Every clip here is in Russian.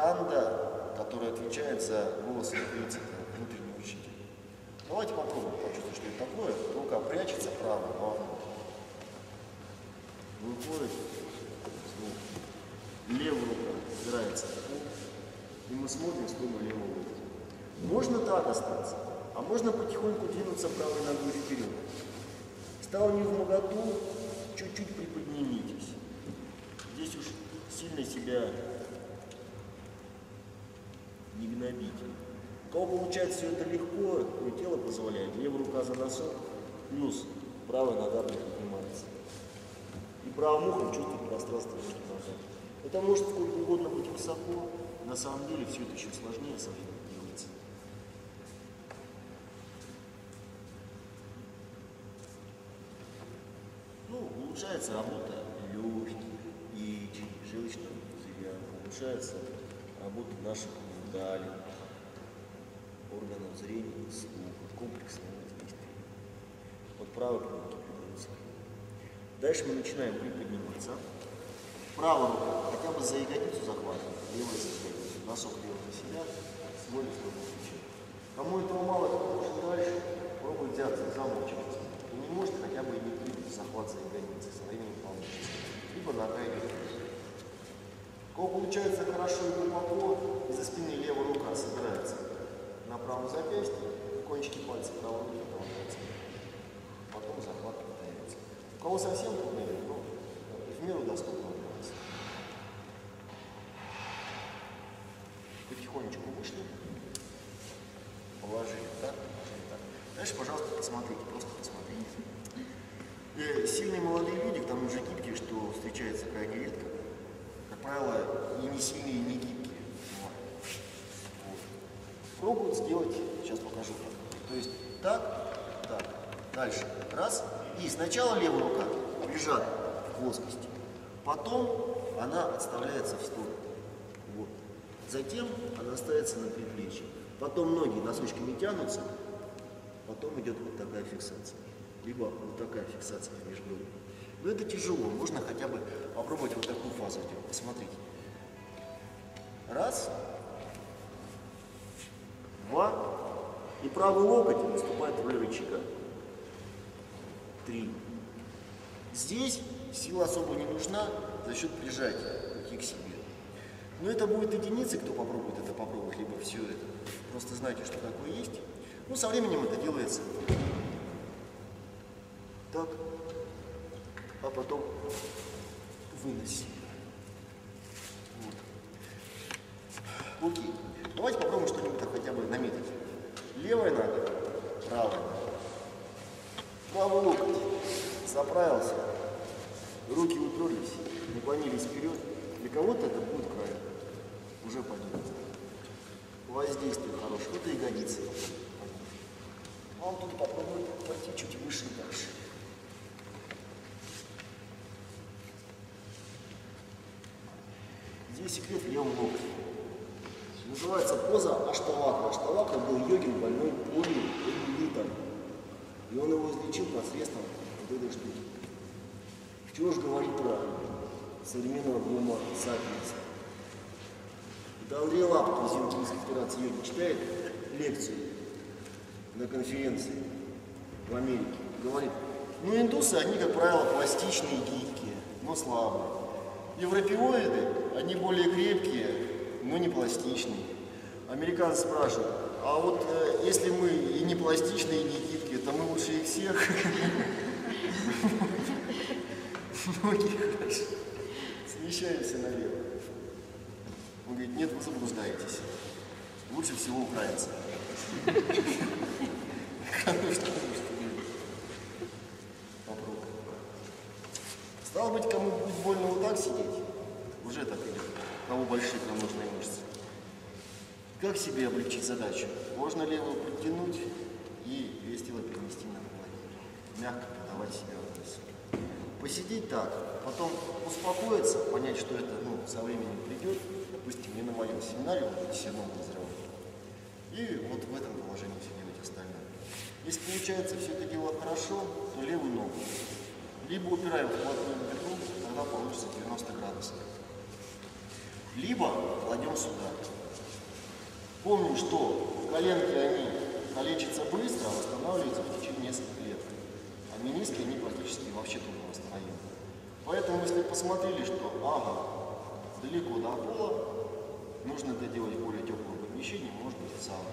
ханда, которая отвечает за голос и принцип внутренний учитель. Давайте попробуем почувствовать, что это такое. Рука прячется правая, вовнутрь. Выходит звук. Левая рука пол. И мы смотрим в сторону левого локтя. Можно так остаться, а можно потихоньку двинуться правой ногой вперед. Стал не в моготу, чуть-чуть приподнимитесь. Здесь уж сильно себя не гнобите. У кого получается все это легко, и тело позволяет, левая рука за носок, плюс правая нога приподнимается. И правым ухом чувствует пространство между ногами. Это может сколько угодно быть высоко, на самом деле все это еще сложнее со временем делается. Ну, улучшается работа легких, яичек, желчного пузыря, улучшается работа наших органов зрения и слуха, комплексного воздействия. Вот правой кнопки придается. Дальше мы начинаем приподниматься. Правая рука хотя бы за ягодицу захватывает, левая за ягодицу, носок левый на себя, смотрит любом случае. Кому этого мало, кто может дальше, пробует взяться, замучиваться. И не может хотя бы имитировать захват за ягодицы, со временем получится. Либо нога идет вниз. У кого получается хорошо и глубоко, из-за спины левая рука собирается на правом запястье, кончики пальцев правой руки полагаются. Потом захват повторяется. У кого совсем трудно, ну, в меру доступно делается. Потихонечку вышли, положили так, положили так. Дальше, пожалуйста, посмотрите, просто посмотрите. Э, сильные молодые люди, к тому же гибкие, что встречается крайне редко, как правило, и не сильные, и не Пробуют сделать, сейчас покажу. То есть так, так, дальше, раз, и сначала левая рука лежат в плоскости, потом она отставляется в сторону. Вот. Затем она ставится на предплечье. Потом ноги носочками тянутся, потом идет вот такая фиксация. Либо вот такая фиксация в межбрюшье. Но это тяжело, можно хотя бы попробовать вот такую фазу сделать. Посмотрите. Раз, два, и правый локоть наступает в роль рычага. Три. Здесь сила особо не нужна за счет прижатия руки к себе. Но это будет единицы, кто попробует это попробовать, либо все это. Просто знайте, что такое есть. Ну, со временем это делается так, а потом вынос. Вот. Окей. Давайте попробуем что-нибудь так хотя бы наметить. Левая нога, правая. Правый локоть заправился, руки уперлись, наклонились вперед. Для кого-то это будет край. Уже пойдет. Воздействие хорошее. И ягодицы. Вам тут попробуем пойти чуть выше и дальше. Здесь секрет в левом локте. Называется поза Аштавакра. Аштавакра был йогин больной полиэлитом. И он его излечил посредством этой штуки. Чего же говорить про современного гомо сапиенса? Андрей Лапов из Европейской Федерации йоги читает лекцию на конференции в Америке. Говорит, ну индусы, они, как правило, пластичные, гибкие, но слабые. Европеоиды, они более крепкие, но не пластичные. Американцы спрашивают, а вот э, если мы и не пластичные, и не гибкие, то мы лучше их всех. Многие хорошо. Смещаемся налево. Он говорит, нет, вы заблуждаетесь. Лучше всего украинцы. Стало быть, кому будет больно вот так сидеть, уже так идет. У кого большие промежные мышцы. Как себе облегчить задачу? Можно левую подтянуть и весь тело перенести на голову. Мягко подавать себя вниз. Посидеть так, потом успокоиться, понять, что это ну, со временем придет. Допустим, не на моем семинаре, вы будете все равно выздоровлять. И вот в этом положении все делать остальное. Если получается все это дело хорошо, то левую ногу либо упираем вплотную к бедру, тогда получится 90 градусов. либо кладем сюда. Помним, что коленки, они калечатся быстро, а восстанавливаются в. А мениски, они практически вообще трудно восстановимы. Поэтому, если посмотрели, что, ага, далеко до пола, нужно это делать в более теплом помещении, может быть, в сауне,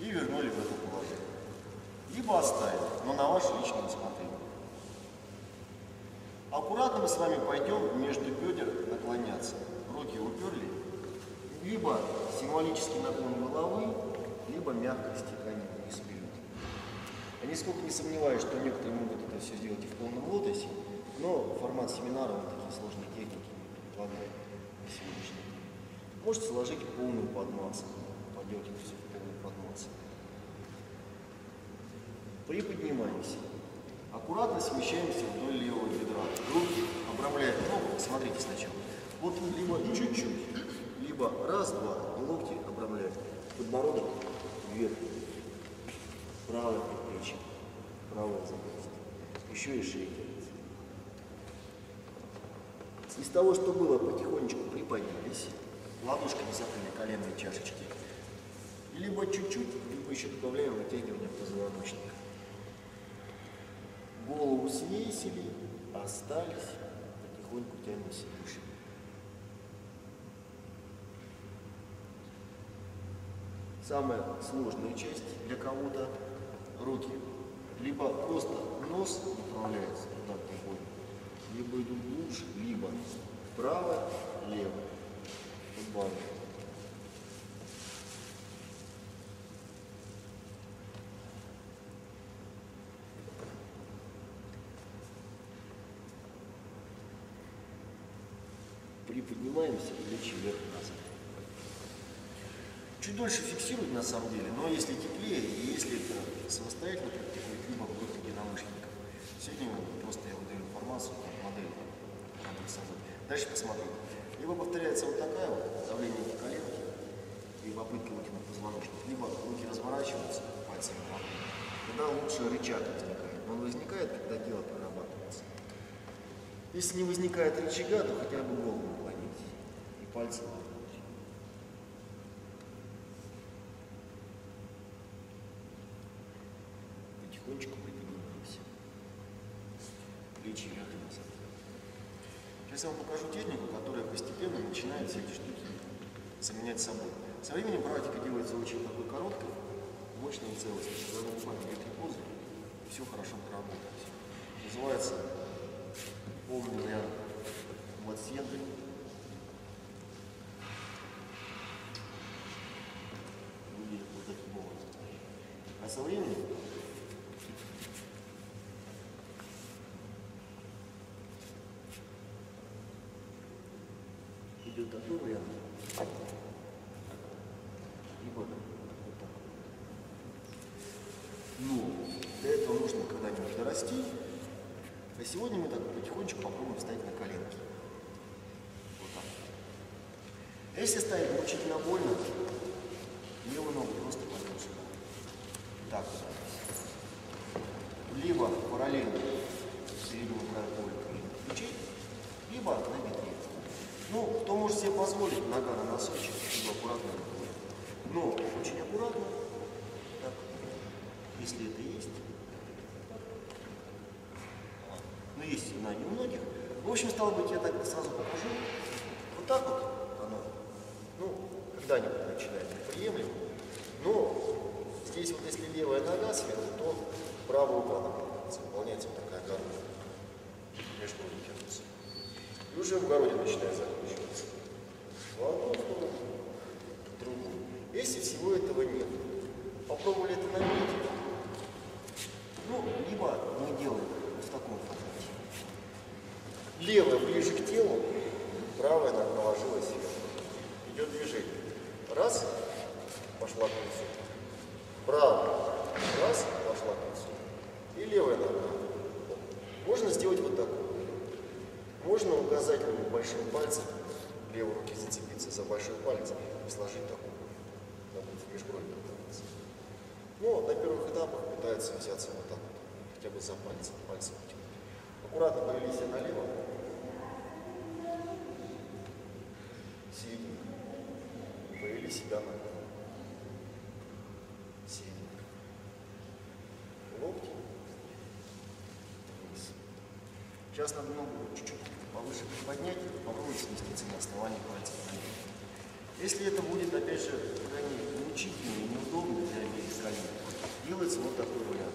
и вернули в это положение. Либо оставили, но на ваше личное усмотрение. Аккуратно мы с вами пойдем между бедер наклоняться. Руки уперли, либо символический наклон головы, либо мягкое стекание вниз вперед. Я нисколько не сомневаюсь, что некоторые могут это все сделать и в полном лотосе, но формат семинара вот такие сложные техники не предполагает на сегодняшний день. Можете сложить полную подмазку, поделать все в полную подмазку. Приподнимаемся. Аккуратно смещаемся вдоль левого бедра. Руки обрамляют ногу. Смотрите сначала. Вот либо чуть-чуть, либо раз-два, локти обрамляют. Подбородок вверх. Правое предплечье, правое запястье. Еще и шея делается. Из того, что было, потихонечку приподнялись. Ладошками закрыли коленные чашечки. Либо чуть-чуть, либо еще добавляем вытягивание позвоночника. Голову свесили, остались, потихоньку тянемся выше. Самая сложная часть для кого-то руки. Либо просто нос направляется туда, где больно, либо идут глубже, либо вправо, лево. Вот важно. Приподнимаемся, плечи вверх-назад. Чуть дольше фиксировать на самом деле, но если теплее и если это самостоятельно практикует, либо в группе единомышленников. Сегодня просто я выдаю информацию, как модель. Дальше посмотрим. Либо повторяется вот такая вот, давление на коленки и попытка руки на позвоночник, либо руки разворачиваются пальцами на Тогда лучше рычаг возникает. Он возникает, когда дело прорабатывается. Если не возникает рычага, то хотя бы голову наклонить и пальцы наклонить. Потихонечку приподнимаемся. Плечи вверх и назад. Сейчас я вам покажу технику, которая постепенно начинает все эти штуки заменять собой. Со временем практика делается очень такой короткой, мощной и целостной. Когда буквально две-три позы, и все хорошо проработаете. Называется полный вариант плаценты. Выглядит вот таким образом. А со временем идет такой вариант. Либо вот так. Но для этого нужно когда-нибудь дорасти. А сегодня мы так потихонечку попробуем встать на коленки. Вот так. Если ставить мучительно больно, левую ногу просто кладем сюда. Так вот. Либо параллельно переднему краю поля плечей, либо на бедре. Ну, кто может себе позволить, нога на носочек, либо аккуратно. Но очень аккуратно, так, если это есть. Но есть она не у. В общем, стало быть, я так сразу покажу. Вот так вот оно. Ну, когда-нибудь начинает быть приемлемо. Но здесь вот если левая нога сверху, то правая рука наклоняется. Выполняется вот такая гармония. Между тянутся. И уже в городе начинает закручиваться. В одну сторону, в другую. Если всего этого нет, попробовали это на видео. Ну, либо мы делаем вот в таком формате. Левая ближе к телу, правая нога наложилась вверх. Идет движение. Раз, пошла к лицу. Правая, раз, пошла к лицу. И левая нога. Можно сделать вот так. Можно указательным большим пальцем левой руки зацепиться за большой палец и сложить такую, допустим, межбровье находится. Но на первых этапах пытаются взяться вот так вот, хотя бы за пальцем, пальцем. Аккуратно повели себя налево. Или себя на дно. Семь. Локти. Вниз. Сейчас надо ногу чуть-чуть повыше приподнять и попробовать сместиться на основании пальцев. Если это будет, опять же, крайне мучительно и неудобно для обеих сторон, делается вот такой вариант.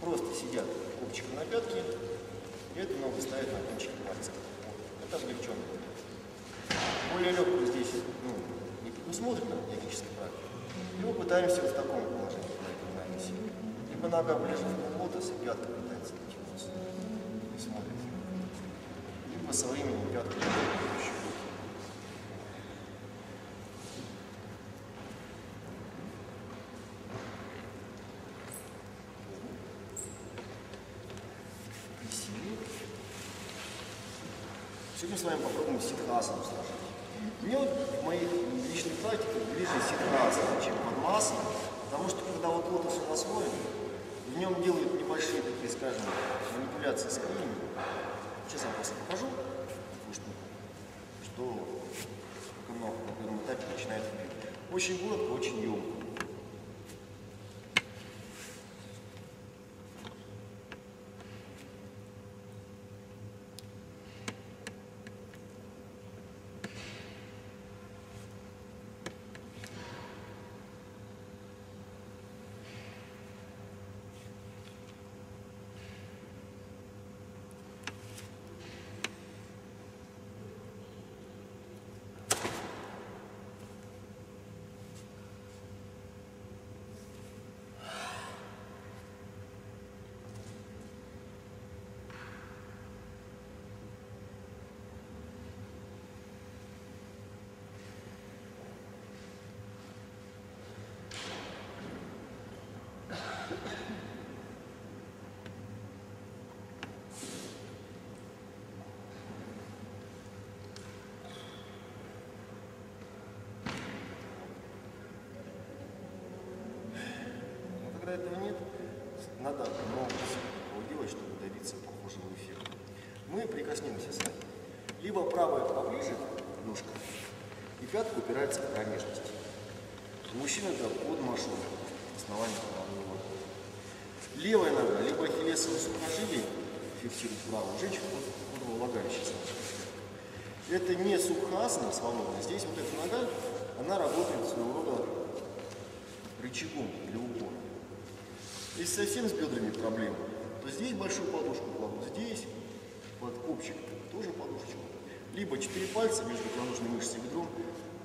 Просто сидят копчиком на пятке, и эту ногу ставят на кончик пальцев. Вот. Это облегченный вариант. Более легкую не предусмотрено йогической практикой. Либо пытаемся в таком положении силу. Либо нога ближе в лотос, и пятка пытается дотянуться. И смотрит. Либо со временем пятка еще. Сегодня с вами попробуем ситхасану сложить. Мне вот в моей личной практике ближе ситхасана, чем падмасана, потому что когда вот лотос он освоен, в нем делают небольшие, такие, скажем, манипуляции с крыльями. Сейчас я просто покажу, что, что только много на первом этапе начинает бить. Очень гладко, очень емко. Но когда этого нет, надо много всего делать, чтобы добиться похожего эффекта. Мы прикоснемся с вами. Либо правая поближе к ножкам, и пятка упирается в промежность. У мужчин это под машину, основание головы. Левая нога, либо ахиллесовое сухожилие фиксирует правую, у женщин под, влагалище. Это не сухасана свободно. Здесь вот эта нога, она работает своего рода рычагом для упора. Если совсем с бедрами проблемы, то здесь большую подушку кладут, здесь под копчик тоже подушечку. Либо четыре пальца между икроножной мышцей и бедром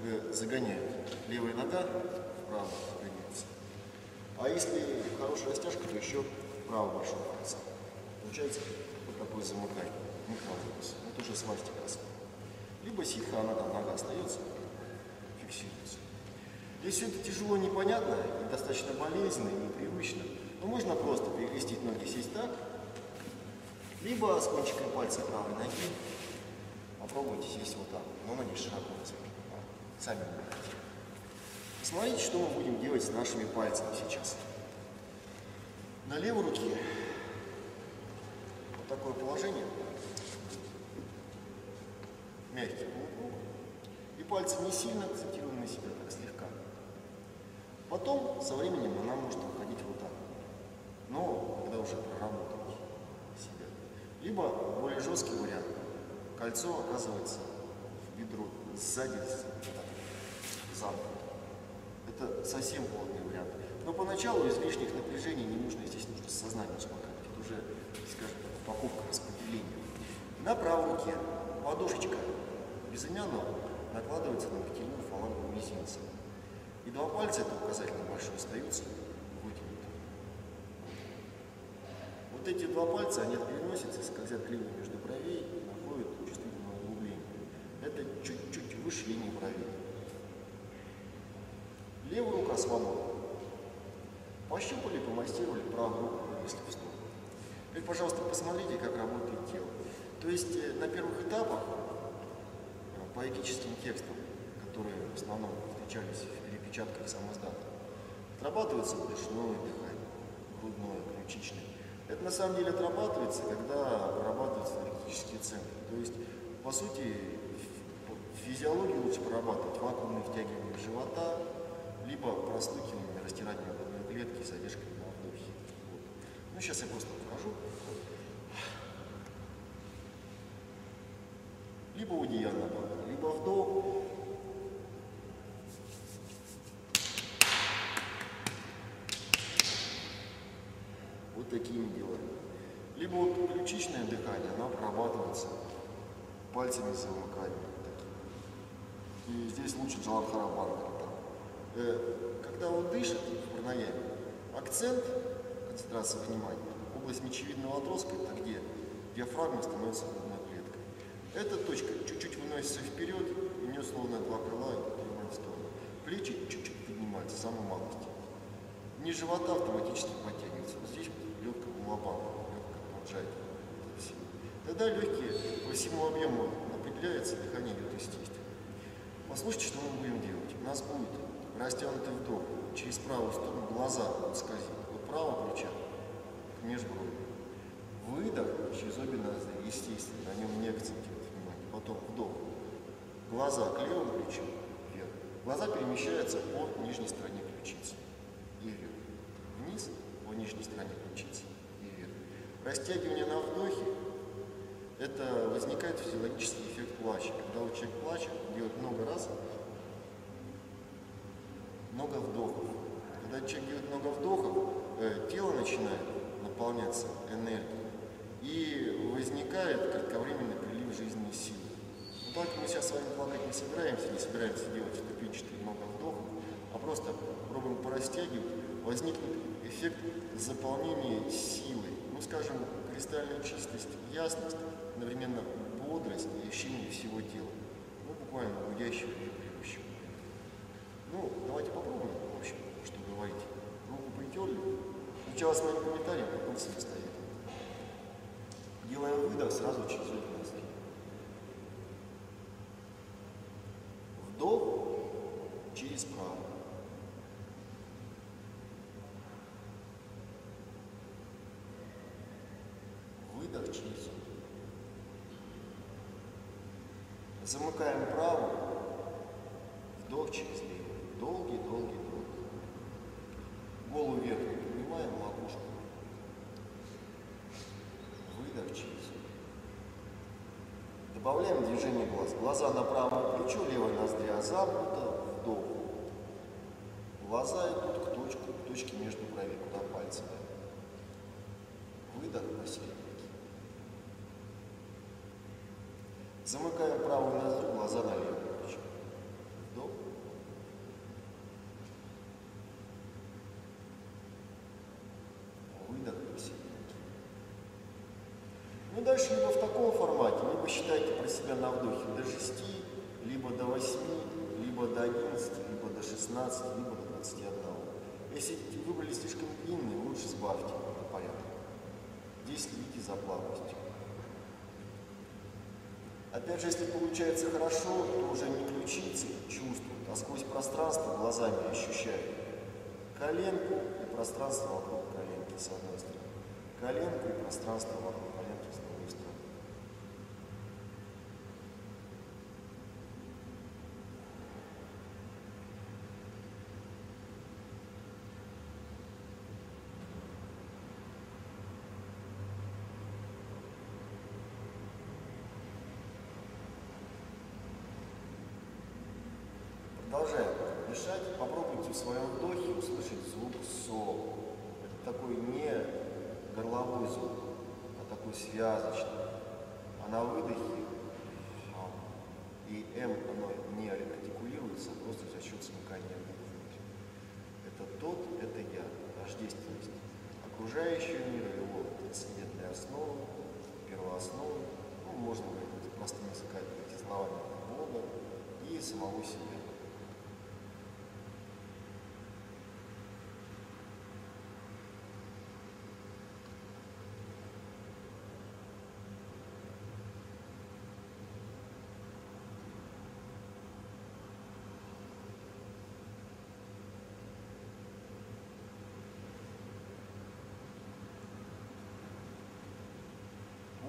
э, загоняют. Левая нога вправо загоняется. А если хорошая растяжка, то еще вправо большой пальца. Получается вот такое замыкание. Микрозапис. Это уже свастика Либо ситха, она там нога остается, фиксируется. Если это тяжело, непонятно, и достаточно болезненно, и непривычно, то можно просто перекрестить ноги, сесть так, либо с кончиком пальца правой ноги попробуйте сесть вот так, но ноги широко разведите. Сами выбирайте. Смотрите, что мы будем делать с нашими пальцами сейчас. На левой руке вот такое положение. Мягкий полукруг. И пальцы не сильно акцентированы на себя, так слегка. Потом, со временем, она может. Но когда уже проработать себя. Либо более жесткий вариант. Кольцо оказывается в бедро сзади, замкнуто. Это совсем плотный вариант. Но поначалу излишних напряжений не нужно, здесь нужно сознание успокаивать. Это уже, скажем так, упаковка распределения. На правой руке подушечка безымянного накладывается на ногтевую фалангу мизинца. И два пальца, это указательный большой, остаются Эти два пальца, они переносятся, скользят к между бровей и находят чувствительное углубление. Это чуть-чуть выше линии бровей. Левая рука свободна. Пощупали, помастировали правую руку, если в сторону. Теперь, пожалуйста, посмотрите, как работает тело. То есть э, на первых этапах э, по этическим текстам, которые в основном встречались в перепечатках самоздата, отрабатывается брюшное дыхание, грудное, ключичное. Это на самом деле отрабатывается, когда вырабатываются энергетические центры. То есть, по сути, физиологию лучше прорабатывать вакуумным втягиванием живота, либо простукиванием, растиранием грудной клетки с задержкой на вдохе. Вот. Ну, сейчас я просто покажу. Либо удиянно, либо вдох, вот такими делами. Либо вот ключичное дыхание, оно прорабатывается пальцами замыкания. И здесь лучше Харабан. Э, когда он дышит в пранаяме, акцент, концентрация внимания, область мечевидного отростка, это где диафрагма становится грудной клеткой. Эта точка чуть-чуть выносится вперед, у нее словно два крыла и в сторону. Плечи чуть-чуть поднимаются, самой малости. Низ живота автоматически подтягивается. Вот здесь вот легкая гулобанка, легкая поджатие. Тогда легкие по всему объему определяется, дыхание идет естественно. Послушайте, что мы будем делать. У нас будет растянутый вдох через правую сторону, глаза будут скользить от правого плеча к межброви. Выдох через обе ноздри, естественно, на нем не акцентировать внимание. Потом вдох. Глаза к левому плечу, вверх. Глаза перемещаются по нижней стороне ключицы и вверх. Вниз по нижней стороне ключицы и вверх. Растягивание на вдохе это возникает физиологический эффект плача. Когда у человека плачет, делает много раз, много вдохов. Когда человек делает много вдохов, э, тело начинает наполняться энергией. И возникает кратковременный прилив жизненной силы. Но так мы сейчас с вами плакать не собираемся, не собираемся делать вступительные много вдохов, а просто пробуем порастягивать, возникнет эффект заполнения силой. Ну, скажем, кристальная чистость, ясность, одновременно бодрость и ощущение всего тела. Ну, буквально гудящего и прилющего. Ну, давайте попробуем, в общем, что говорить. Руку притерли. Сначала с моим комментарием, потом самостоятельно. Делаем выдох сразу через обе ноздри. Вдох через правую. Выдох через Замыкаем правую, вдох через левую. Долгий, долгий, долгий. Голову вверх поднимаем, макушку. Выдох через. Добавляем движение глаз. Глаза на правое плечо, левая ноздря замкнута, вдох. Глаза идут к точке, к точке между бровей, куда пальцы дают. Выдох посередине. Замыкаем правую ноздрю, глаза на левое плечо. Вдох. Выдох посерединке. Ну, дальше либо в таком формате, либо считайте про себя на вдохе до 6, либо до 8, либо до 11, либо до 16, либо до 21. Если выбрали слишком длинные, лучше сбавьте до порядка. Здесь следите за плавностью. Опять же, если получается хорошо, то уже не ключицы чувствуют, а сквозь пространство глазами ощущают коленку и пространство вокруг коленки с одной стороны, коленку и пространство вокруг коленки с другой стороны. Продолжаем дышать. Попробуйте в своем вдохе услышать звук СО. Это такой не горловой звук, а такой связочный. А на выдохе и М оно не артикулируется просто за счет смыкания внутрь. Это тот, это я, тождественность. Окружающего мира, его трансцендентная основа, первооснова, ну, можно говорить простым языком, эти словами Бога и самого себя.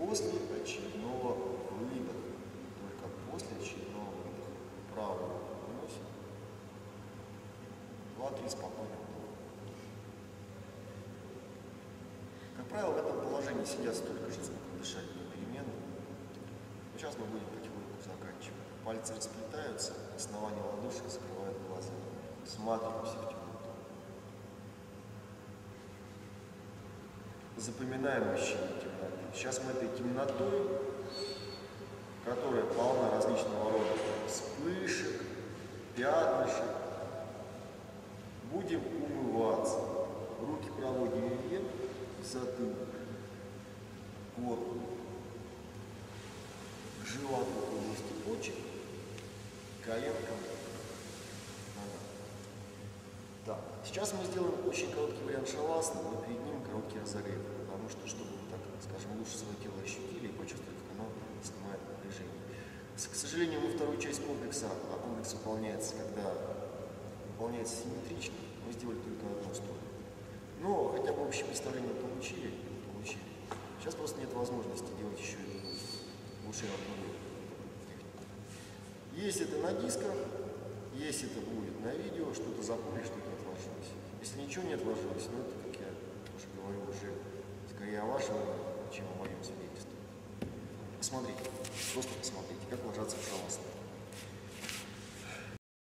после очередного выдоха. Только после очередного выдоха. Правую руку выносим. Два-три спокойных вдоха. Как правило, в этом положении сидят столько же, сколько дышать перемены. Сейчас мы будем потихоньку заканчивать. Пальцы расплетаются, основание ладошек закрывает глаза. Всматриваемся в темноту. Запоминаем ощущение темноты. Сейчас мы этой темнотой, которая полна различного рода вспышек, пятнышек, будем умываться. Руки проводим вверх, затылок, корпус, к животу области почек, коленкам, ногам. Так, сейчас мы сделаем очень короткий вариант шавасаны, но перед ним короткий разогрев, потому что, чтобы вы так, скажем, лучше свое тело ощутили и почувствовали, как оно снимает напряжение. К сожалению, мы вторую часть комплекса, а комплекс выполняется, когда выполняется симметрично, мы сделали только одну сторону. Но хотя бы общее представление получили, получили. Сейчас просто нет возможности делать еще и лучше одну Есть это на дисках, есть это будет на видео, что-то запомнили, что-то. Если ничего не отложилось, ну это, как я уже говорю, уже скорее о вашем, чем о моем свидетельстве. Посмотрите, просто посмотрите, как ложатся шаласты.